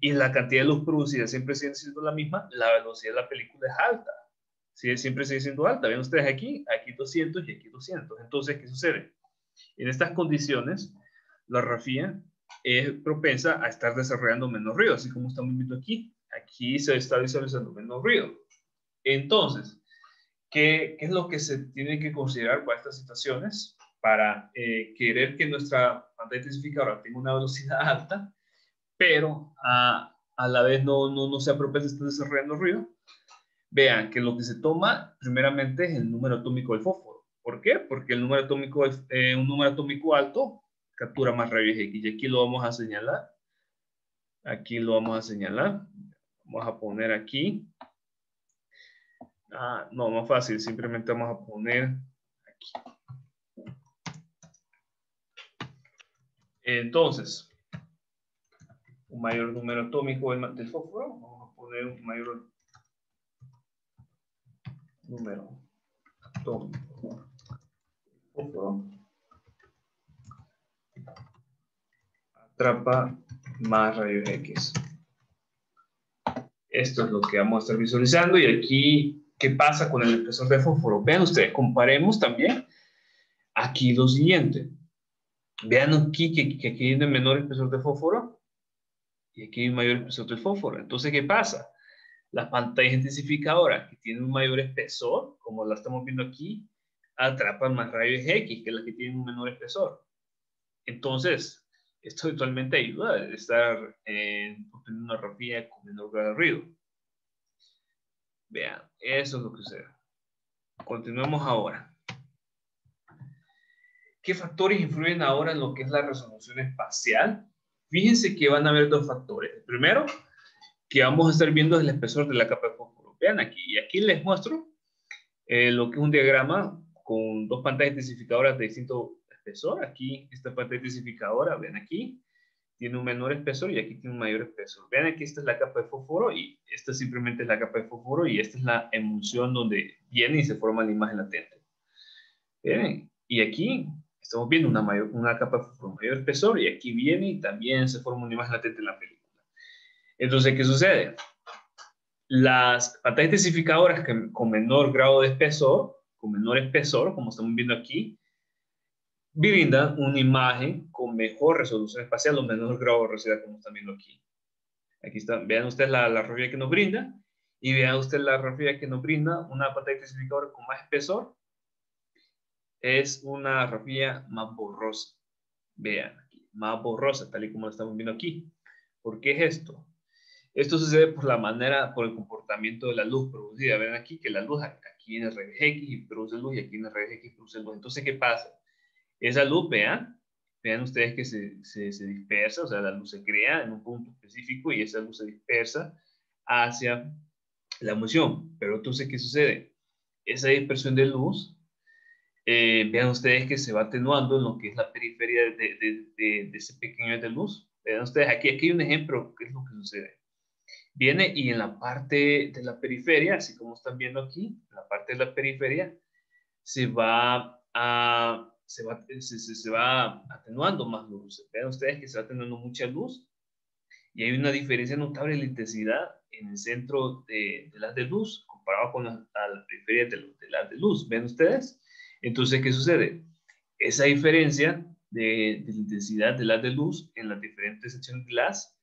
y la cantidad de luz producida siempre sigue siendo la misma, la velocidad de la película es alta. Siempre sigue siendo alta. Ven ustedes aquí, aquí 200 y aquí 200. Entonces, ¿qué sucede? En estas condiciones, la rafía es propensa a estar desarrollando menos ruido, así como estamos viendo aquí. Aquí se está visualizando menos ruido. Entonces, ¿qué, es lo que se tiene que considerar para estas situaciones? Para eh, querer que nuestra pantalla intensificadora tenga una velocidad alta, pero a, a la vez no, no, no sea propensa a estar desarrollando ruido, vean que lo que se toma primeramente es el número atómico del fósforo. ¿Por qué? Porque el número atómico, eh, un número atómico alto captura más rayos X. Y aquí lo vamos a señalar. Aquí lo vamos a señalar. Vamos a poner aquí. Ah, no, más fácil. Simplemente vamos a poner aquí. Entonces, un mayor número atómico del fósforo. Vamos a poner un mayor número atómico fósforo. Atrapa más rayos X. Esto es lo que vamos a estar visualizando. Y aquí, ¿qué pasa con el espesor de fósforo? Vean ustedes, comparemos también aquí lo siguiente. Vean aquí que, que aquí hay un menor espesor de fósforo y aquí hay un mayor espesor de fósforo. Entonces, ¿qué pasa? La pantalla identificadora que tiene un mayor espesor, como la estamos viendo aquí, atrapan más rayos X que las que tienen un menor espesor. Entonces, esto actualmente ayuda a estar eh, obteniendo una rafía con menor grado de ruido. Vean, eso es lo que sucede. Continuemos ahora. ¿Qué factores influyen ahora en lo que es la resolución espacial? Fíjense que van a haber dos factores. El primero, que vamos a estar viendo es el espesor de la capa. Vean aquí, y aquí les muestro eh, lo que es un diagrama con dos pantallas intensificadoras de distinto espesor. Aquí, esta pantalla intensificadora, ven aquí, tiene un menor espesor y aquí tiene un mayor espesor. Vean aquí, esta es la capa de fósforo y esta simplemente es la capa de fósforo y esta es la emulsión donde viene y se forma la imagen latente. ¿Ven? Y aquí estamos viendo una, mayor, una capa de fósforo mayor espesor y aquí viene y también se forma una imagen latente en la película. Entonces, ¿qué sucede? Las pantallas intensificadoras que, con menor grado de espesor, con menor espesor, como estamos viendo aquí, brindan una imagen con mejor resolución espacial o menor grado de borrosidad, como están viendo aquí. Aquí están, vean ustedes la, la que nos brinda y vean ustedes la rafía que nos brinda una pantalla intensificadora con más espesor. Es una rafía más borrosa. Vean, más borrosa, tal y como lo estamos viendo aquí. ¿Por qué es esto? Esto sucede por la manera, por el comportamiento de la luz producida. Ven aquí que la luz, aquí viene rayos X y produce luz y aquí viene rayos X y produce luz. Entonces, ¿qué pasa? Esa luz, vean, vean ustedes que se, se, dispersa, o sea, la luz se crea en un punto específico y esa luz se dispersa hacia la emulsión. Pero entonces, ¿qué sucede? Esa dispersión de luz, eh, vean ustedes que se va atenuando en lo que es la periferia de, de, de, de ese pequeño de luz. Vean ustedes, aquí, aquí hay un ejemplo, ¿qué es lo que sucede? Viene y en la parte de la periferia, así como están viendo aquí, en la parte de la periferia, se va a se va, se, se va atenuando más luz. Vean ustedes que se va atenuando mucha luz y hay una diferencia notable en la intensidad en el centro de, de las de luz comparado con la, la periferia de, de las de luz. ¿Ven ustedes? Entonces, ¿qué sucede? Esa diferencia de, de la intensidad de las de luz en las diferentes secciones de las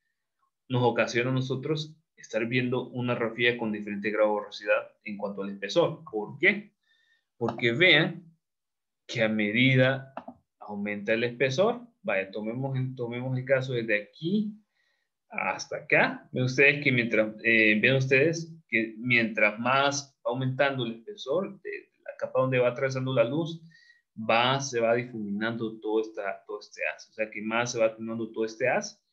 nos ocasiona a nosotros estar viendo una rafía con diferente grado de borrosidad en cuanto al espesor. ¿Por qué? Porque vean que a medida aumenta el espesor, vaya, tomemos, tomemos el caso desde aquí hasta acá. Ven ustedes que mientras, eh, ven ustedes que mientras más aumentando el espesor de la capa donde va atravesando la luz, va, se va difuminando todo, esta, todo este haz. O sea que más se va atenuando todo este haz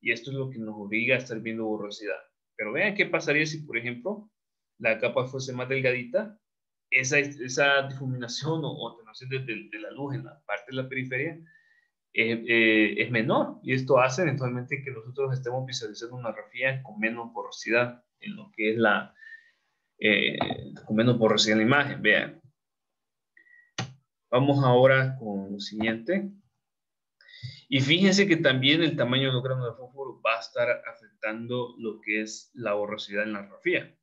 y esto es lo que nos obliga a estar viendo borrosidad. Pero vean qué pasaría si, por ejemplo, la capa fuese más delgadita esa, esa difuminación o, atenuación de, la luz en la parte de la periferia eh, eh, es menor. Y esto hace eventualmente que nosotros estemos visualizando una rafía con menos porosidad en lo que es la eh, con menos porosidad la imagen. Vean. Vamos ahora con lo siguiente y fíjense que también el tamaño de los granos de fósforo va a estar afectando lo que es la borrosidad en la rafía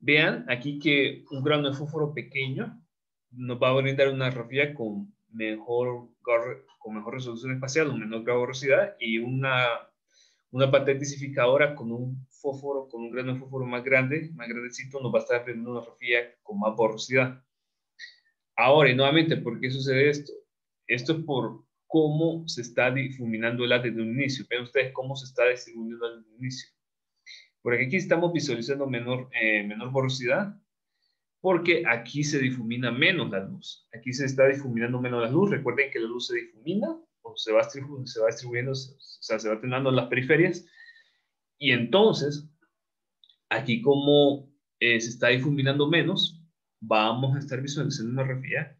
Vean aquí que un grano de fósforo pequeño nos va a brindar una rafía con mejor, con mejor resolución espacial, un menor grado de borrosidad y una, una patenticificadora con un fósforo, con un grano de fósforo más grande, más grandecito, nos va a estar brindando una rafía con más borrosidad. Ahora, y nuevamente, ¿por qué sucede esto? Esto es por cómo se está difuminando el desde un inicio. Vean ustedes cómo se está distribuyendo desde un inicio. Porque aquí estamos visualizando menor, eh, menor borrosidad, porque aquí se difumina menos la luz. Aquí se está difuminando menos la luz. Recuerden que la luz se difumina o se va, se va distribuyendo, o sea, se va atenuando en las periferias. Y entonces, aquí como eh, se está difuminando menos, vamos a estar visualizando una refía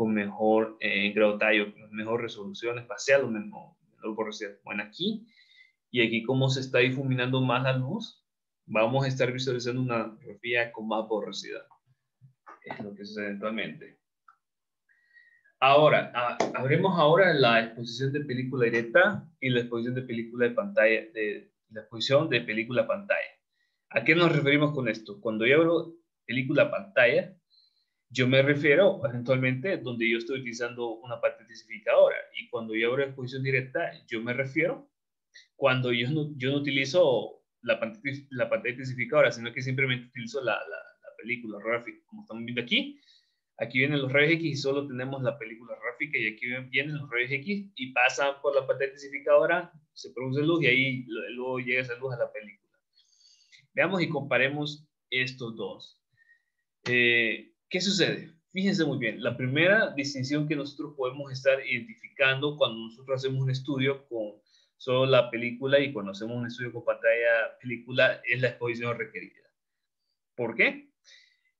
con mejor eh, grado tallo, mejor resolución espacial o menor borrosidad. Bueno, aquí y aquí como se está difuminando más la luz, vamos a estar visualizando una refía con más borrosidad. Es lo que sucede eventualmente. Ahora, abrimos ahora la exposición de película directa y la exposición de película de pantalla, de la exposición de película pantalla. ¿A qué nos referimos con esto? Cuando yo abro película pantalla, yo me refiero eventualmente donde yo estoy utilizando una parte intensificadora. Y cuando yo abro exposición directa, yo me refiero cuando yo no, yo no utilizo la pantalla, la pantalla intensificadora, sino que simplemente utilizo la, la, la película gráfica, como estamos viendo aquí Aquí vienen los rayos X y solo tenemos la película gráfica y aquí vienen los rayos X y pasan por la pantalla intensificadora, se produce luz y ahí luego llega esa luz a la película. Veamos y comparemos estos dos. Eh, ¿Qué sucede? Fíjense muy bien, la primera distinción que nosotros podemos estar identificando cuando nosotros hacemos un estudio con solo la película y cuando hacemos un estudio con pantalla película es la exposición requerida. ¿Por qué?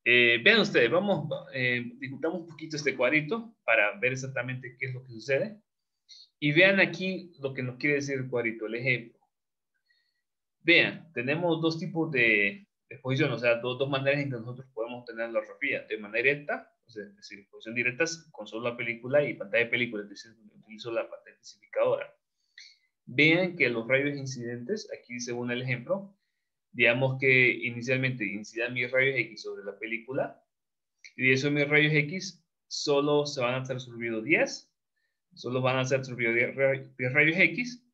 Eh, vean ustedes, vamos, eh, discutamos un poquito este cuadrito para ver exactamente qué es lo que sucede. Y vean aquí lo que nos quiere decir el cuadrito, el ejemplo. Vean, tenemos dos tipos de exposición, o sea, dos, dos maneras en que nosotros podemos tener la radiografía. De manera directa, o sea, es decir, exposición directa con solo la película y pantalla de película, es decir, utilizo la pantalla especificadora. Vean que los rayos incidentes, aquí según el ejemplo, digamos que inicialmente incidan mis rayos X sobre la película, y de esos mis rayos X solo se van a ser absorbidos 10, solo van a ser absorbidos 10 rayos X,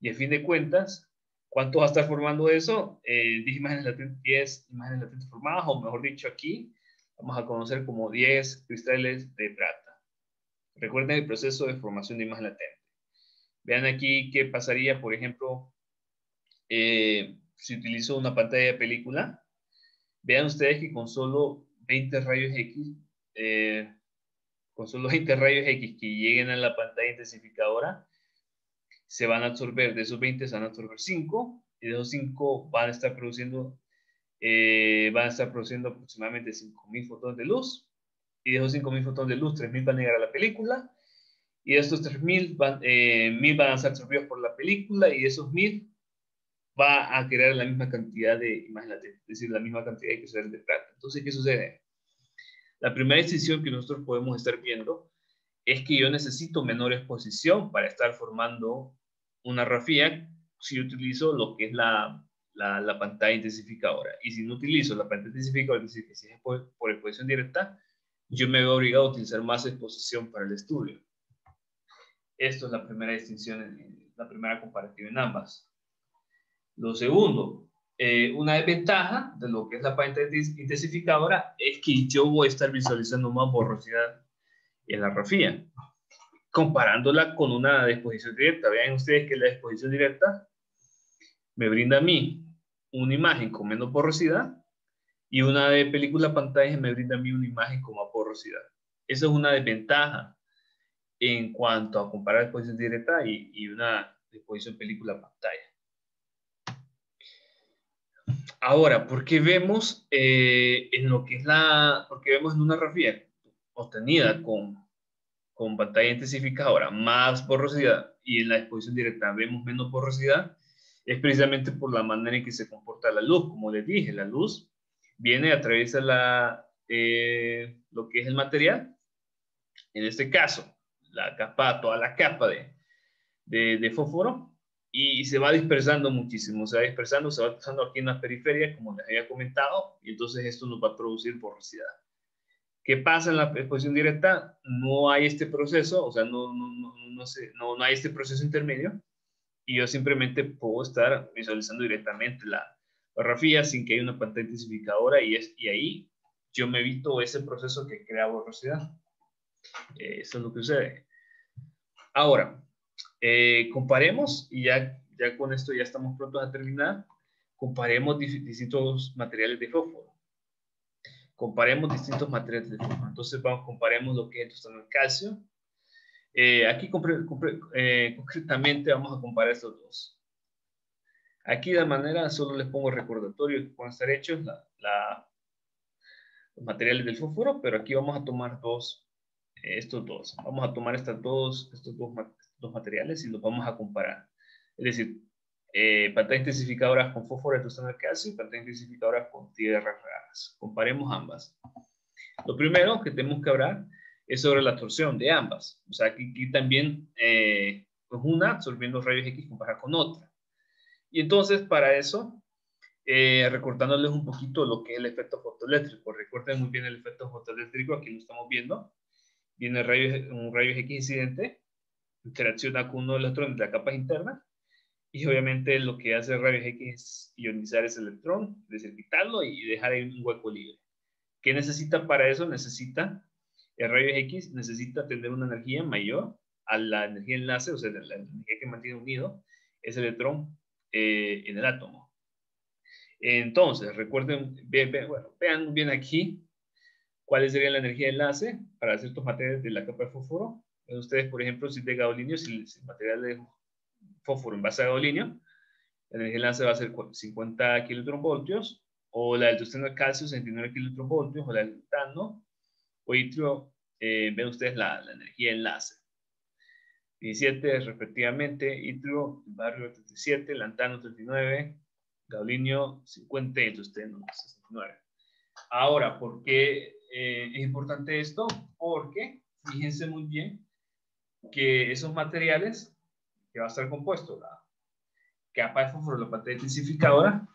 y a fin de cuentas, ¿cuánto va a estar formando eso? Eh, 10 imágenes latentes, 10 imágenes latentes formadas, o mejor dicho, aquí vamos a conocer como 10 cristales de plata. Recuerden el proceso de formación de imagen latente. Vean aquí qué pasaría, por ejemplo, eh, si utilizo una pantalla de película, vean ustedes que con solo 20 rayos X, eh, con solo 20 rayos X que lleguen a la pantalla intensificadora, se van a absorber, de esos 20 se van a absorber 5, y de esos 5 van a estar produciendo, eh, van a estar produciendo aproximadamente 5.000 fotones de luz, y de esos 5.000 fotones de luz, 3.000 van a llegar a la película, y de estos 3.000 van, eh, 1.000 van a ser absorbidos por la película, y de esos 1.000 va a crear la misma cantidad de, imagínate, es decir, la misma cantidad de cristales de plata. Entonces, ¿qué sucede? La primera decisión que nosotros podemos estar viendo es que yo necesito menor exposición para estar formando una rafía si utilizo lo que es la, la, pantalla intensificadora. Y si no utilizo la pantalla intensificadora, es decir, que si es por, por exposición directa, yo me veo obligado a utilizar más exposición para el estudio. Esto es la primera distinción, la primera comparativa en ambas. Lo segundo, eh, una desventaja de lo que es la pantalla intensificadora es que yo voy a estar visualizando más borrosidad en la grafía, comparándola con una exposición directa. Vean ustedes que la exposición directa me brinda a mí una imagen con menos borrosidad y una de película pantalla me brinda a mí una imagen con más borrosidad. Esa es una desventaja en cuanto a comparar exposición directa y, y una exposición película pantalla. Ahora, ¿por qué vemos eh, en lo que es la, porque vemos en una rafía obtenida con, con pantalla intensificadora más borrosidad y en la exposición directa vemos menos borrosidad? Es precisamente por la manera en que se comporta la luz. Como les dije, la luz viene, atraviesa la, eh, lo que es el material. En este caso, la capa, toda la capa de, de, de fósforo y se va dispersando muchísimo, se va dispersando, se va pasando aquí en las periferias, como les había comentado, y entonces esto nos va a producir porosidad. ¿Qué pasa en la exposición directa? No hay este proceso, o sea, no, no, no, no, no, no hay este proceso intermedio, y yo simplemente puedo estar visualizando directamente la grafía sin que haya una pantalla intensificadora, y, es, y ahí yo me evito ese proceso que crea borrosidad. Eh, eso es lo que sucede. Ahora, eh, comparemos, y ya, ya con esto ya estamos prontos a terminar, comparemos distintos materiales de fósforo. Comparemos distintos materiales de fósforo. Entonces, vamos, comparemos lo que es el calcio. Eh, aquí eh, concretamente vamos a comparar estos dos. Aquí de manera solo les pongo recordatorio que pueden estar hechos los materiales del fósforo, pero aquí vamos a tomar dos, estos dos. Vamos a tomar estas dos, estos dos, dos materiales y los vamos a comparar. Es decir, eh, pantallas intensificadoras con fósforo de tungsteno calcio y pantallas intensificadoras con tierras raras. Comparemos ambas. Lo primero que tenemos que hablar es sobre la absorción de ambas. O sea, aquí, aquí también eh, pues una absorbiendo rayos X comparada con otra. Y entonces, para eso, eh, recortándoles un poquito lo que es el efecto fotoeléctrico. Recuerden muy bien el efecto fotoeléctrico, aquí lo estamos viendo. Viene un rayo X incidente, interacciona con uno de los electrones de la capa interna, y obviamente lo que hace el rayo X es ionizar ese electrón, es y dejar ahí un hueco libre. ¿Qué necesita para eso? Necesita, el rayo X necesita tener una energía mayor a la energía enlace, o sea, la, energía que mantiene unido ese electrón eh, en el átomo. Entonces, recuerden, bueno, vean bien aquí cuál sería la energía enlace para ciertos materiales de la capa de fósforo. ustedes, por ejemplo, si de gadolinio, si el material de fósforo en base a gadolinio, la energía enlace va a ser 50 voltios o la del tungsteno de calcio, 69 kilovoltios, o la del tano, o itrio, eh, ven ustedes la, la, energía enlace. 17 respectivamente, itrio, barrio 37, lantano 39, gaulinio 50 y el tungsteno 69. Ahora, ¿por qué eh, es importante esto? Porque fíjense muy bien que esos materiales que va a estar compuesto la capa de pantalla intensificadora,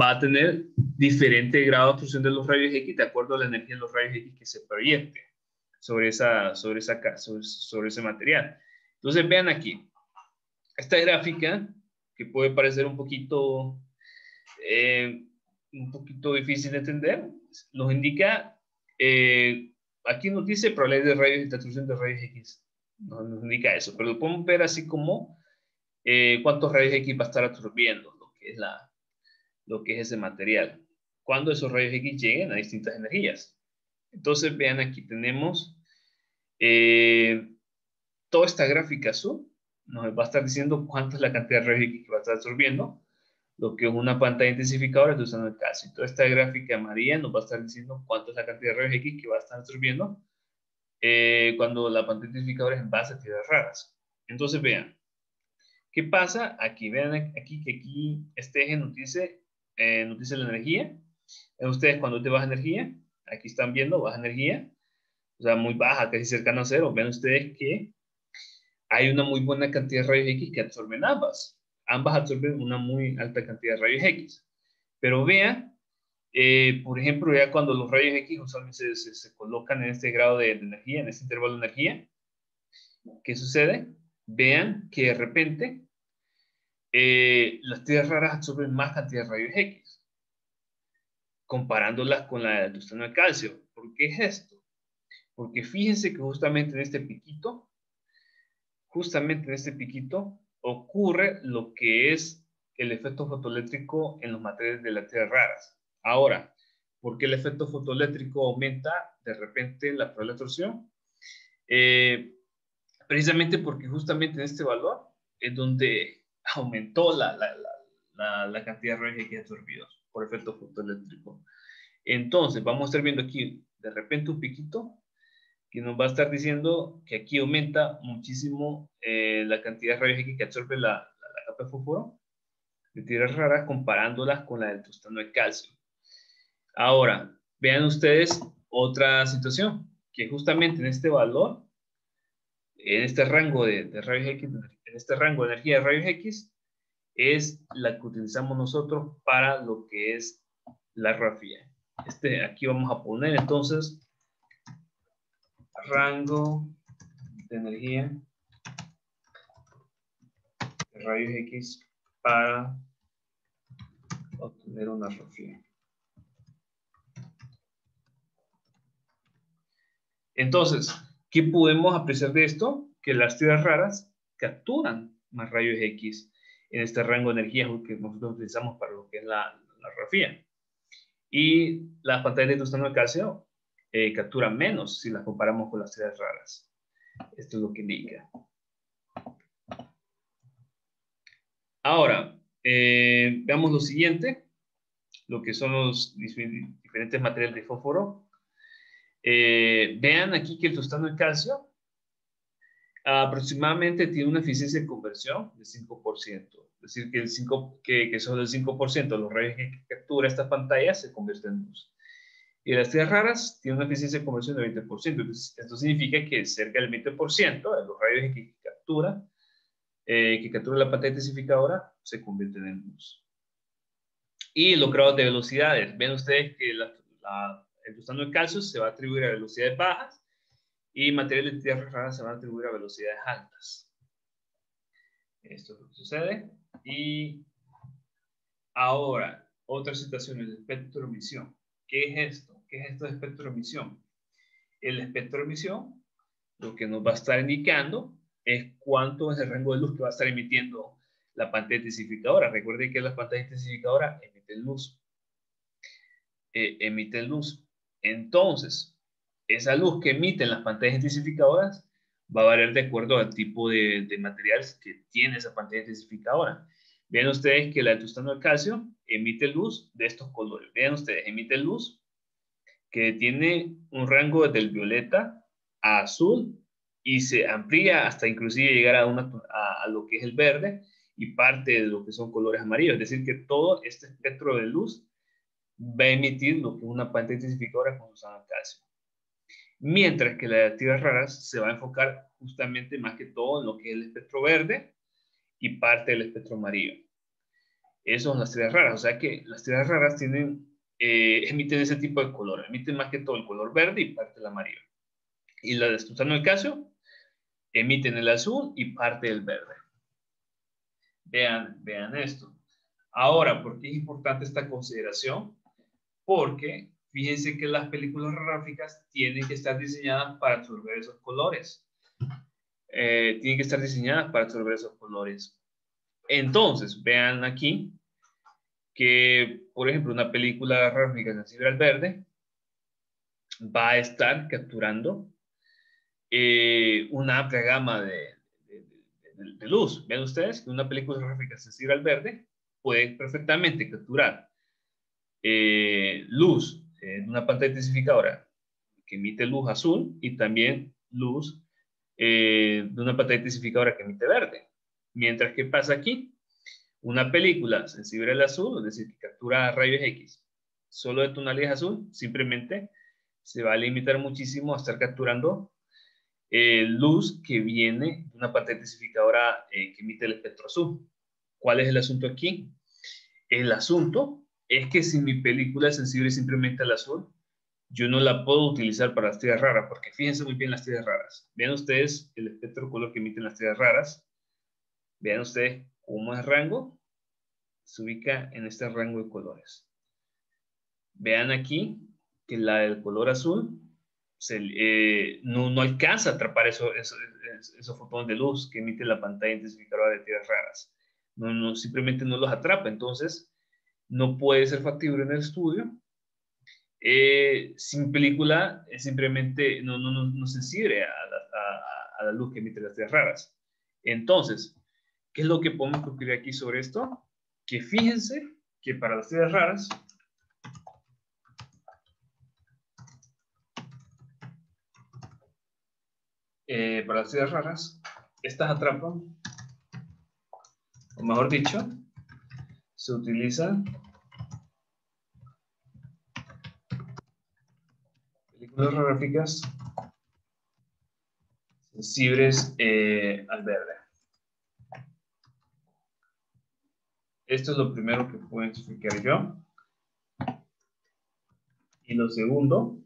va a tener diferente grado de absorción de los rayos X de acuerdo a la energía de los rayos X que se proyecte sobre, esa, sobre, esa, sobre, ese material. Entonces vean aquí, esta gráfica que puede parecer un poquito, eh, un poquito difícil de entender, nos indica, eh, aquí nos dice probabilidad de rayos de absorción de rayos X, nos, indica eso, pero lo podemos ver así como eh, cuántos rayos X va a estar absorbiendo, lo que es la, lo que es ese material, cuando esos rayos X lleguen a distintas energías. Entonces, vean aquí tenemos eh, toda esta gráfica azul, nos va a estar diciendo cuánta es la cantidad de rayos X que va a estar absorbiendo, lo que es una pantalla intensificadora de usando el. Y toda esta gráfica amarilla nos va a estar diciendo cuánta es la cantidad de rayos X que va a estar absorbiendo eh, cuando la pantalla intensificadora es en base a tierras raras. Entonces, vean, ¿qué pasa? Aquí, vean aquí que aquí este eje nos dice eh, nos dice la energía. En ustedes cuando te baja energía, aquí están viendo baja energía, o sea, muy baja, casi cercana a cero. Ven ustedes que hay una muy buena cantidad de rayos X que absorben ambas. Ambas absorben una muy alta cantidad de rayos X. Pero vean, eh, por ejemplo, ya cuando los rayos X usualmente se, se, colocan en este grado de, energía, en este intervalo de energía, ¿qué sucede? Vean que de repente eh, las tierras raras absorben más cantidad de rayos X, comparándolas con la del tungsteno de calcio. ¿Por qué es esto? Porque fíjense que justamente en este piquito, justamente en este piquito, ocurre lo que es el efecto fotoeléctrico en los materiales de las tierras raras. Ahora, ¿por qué el efecto fotoeléctrico aumenta de repente la probabilidad de? Eh, precisamente porque justamente en este valor es donde aumentó la, la, la, la cantidad de rayos X absorbidos por efecto fotoeléctrico. Entonces, vamos a estar viendo aquí de repente un piquito que nos va a estar diciendo que aquí aumenta muchísimo eh, la cantidad de rayos X que absorbe la, capa de fósforo de tierras raras comparándolas con la del tostano de calcio. Ahora, vean ustedes otra situación, que justamente en este valor, en este rango de, rayos X, en este rango de energía de rayos X es la que utilizamos nosotros para lo que es la grafía. Este, aquí vamos a poner entonces rango de energía de rayos X para obtener una grafía. Entonces, ¿qué podemos apreciar de esto? Que las tierras raras capturan más rayos X en este rango de energía que nosotros utilizamos para lo que es la, la grafía. Y las pantallas de tungsteno de calcio eh, capturan menos si las comparamos con las tierras raras. Esto es lo que indica. Ahora, eh, veamos lo siguiente, lo que son los diferentes materiales de fósforo. Eh, vean aquí que el tostano de calcio aproximadamente tiene una eficiencia de conversión de 5%. Es decir, que, el 5, que, que solo el 5% de los rayos que captura esta pantalla se convierte en luz. Y las tierras raras tienen una eficiencia de conversión de 20%. Entonces, esto significa que cerca del 20% de los rayos que captura, eh, que captura la pantalla intensificadora se convierten en luz. Y los grados de velocidades. Ven ustedes que la, el gusano de calcio se va a atribuir a velocidades bajas y materiales de tierras raras se van a atribuir a velocidades altas. Esto es lo que sucede. Y ahora, otra situación, el espectro de emisión. ¿Qué es esto? ¿Qué es esto de espectro de emisión? El espectro de emisión lo que nos va a estar indicando es cuánto es el rango de luz que va a estar emitiendo la pantalla intensificadora. Recuerden que la pantalla intensificadora emite luz. Eh, emite luz. Entonces, esa luz que emiten las pantallas intensificadoras va a variar de acuerdo al tipo de, de materiales que tiene esa pantalla intensificadora. Vean ustedes que la tustano de calcio emite luz de estos colores. Vean ustedes, emite luz que tiene un rango desde el violeta a azul y se amplía hasta inclusive llegar a, una, a, lo que es el verde y parte de lo que son colores amarillos. Es decir, que todo este espectro de luz va a emitir lo que es una pantalla intensificadora con tustano de calcio. Mientras que las tierras raras se va a enfocar justamente más que todo en lo que es el espectro verde y parte del espectro amarillo. Esas son las estrellas raras, o sea que las estrellas raras tienen, eh, emiten ese tipo de color, emiten más que todo el color verde y parte del amarillo. Y las de el caso emiten el azul y parte del verde. Vean, vean esto. Ahora, ¿por qué es importante esta consideración? Porque fíjense que las películas gráficas tienen que estar diseñadas para absorber esos colores. Eh, tienen que estar diseñadas para absorber esos colores. Entonces, vean aquí que, por ejemplo, una película gráfica sensible al verde va a estar capturando eh, una amplia gama de, luz. Vean ustedes que una película gráfica sensible al verde puede perfectamente capturar eh, luz en una pantalla intensificadora que emite luz azul y también luz eh, de una pantalla intensificadora que emite verde. Mientras que pasa aquí, una película sensible al azul, es decir, que captura rayos X solo de tonalidad azul, simplemente se va a limitar muchísimo a estar capturando eh, luz que viene de una pantalla intensificadora eh, que emite el espectro azul. ¿Cuál es el asunto aquí? El asunto es que si mi película es sensible simplemente al azul, yo no la puedo utilizar para las estrellas raras, porque fíjense muy bien las estrellas raras. Vean ustedes el espectro color que emiten las estrellas raras. Vean ustedes cómo es rango. Se ubica en este rango de colores. Vean aquí que la del color azul eh, no, no, alcanza a atrapar esos, esos, fotones de luz que emite la pantalla intensificadora de estrellas raras. No, simplemente no los atrapa. Entonces, no puede ser factible en el estudio eh, sin película es simplemente no, no, no, sensible a la, a, la, luz que emite las estrellas raras. Entonces, ¿qué es lo que podemos concluir aquí sobre esto? Que fíjense que para las estrellas raras, eh, para las estrellas raras, estas atrapan, o mejor dicho, se utilizan gráficas sensibles eh, al verde. Esto es lo primero que puedo explicar yo. Y lo segundo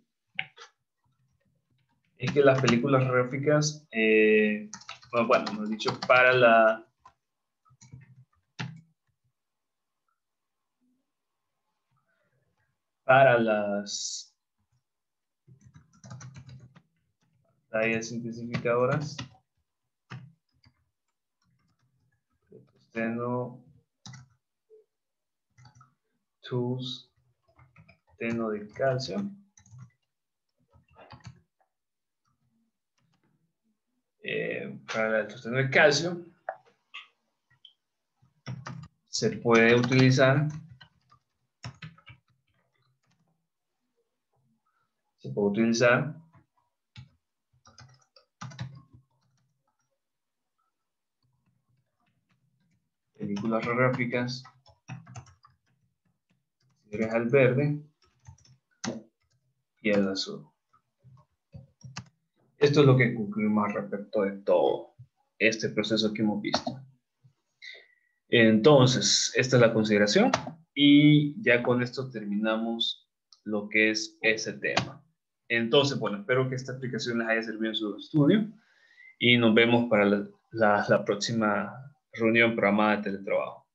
es que las películas gráficas, eh, bueno, hemos dicho, para la para las tallas intensificadoras. Teno, tools, teno de calcio. Eh, para el sosteno de calcio, se puede utilizar se puede utilizar películas gráficas eres al verde y el azul. Esto es lo que concluimos respecto de todo este proceso que hemos visto. Entonces, esta es la consideración y ya con esto terminamos lo que es ese tema. Entonces, bueno, espero que esta explicación les haya servido en su estudio y nos vemos para la, la próxima reunión programada de teletrabajo.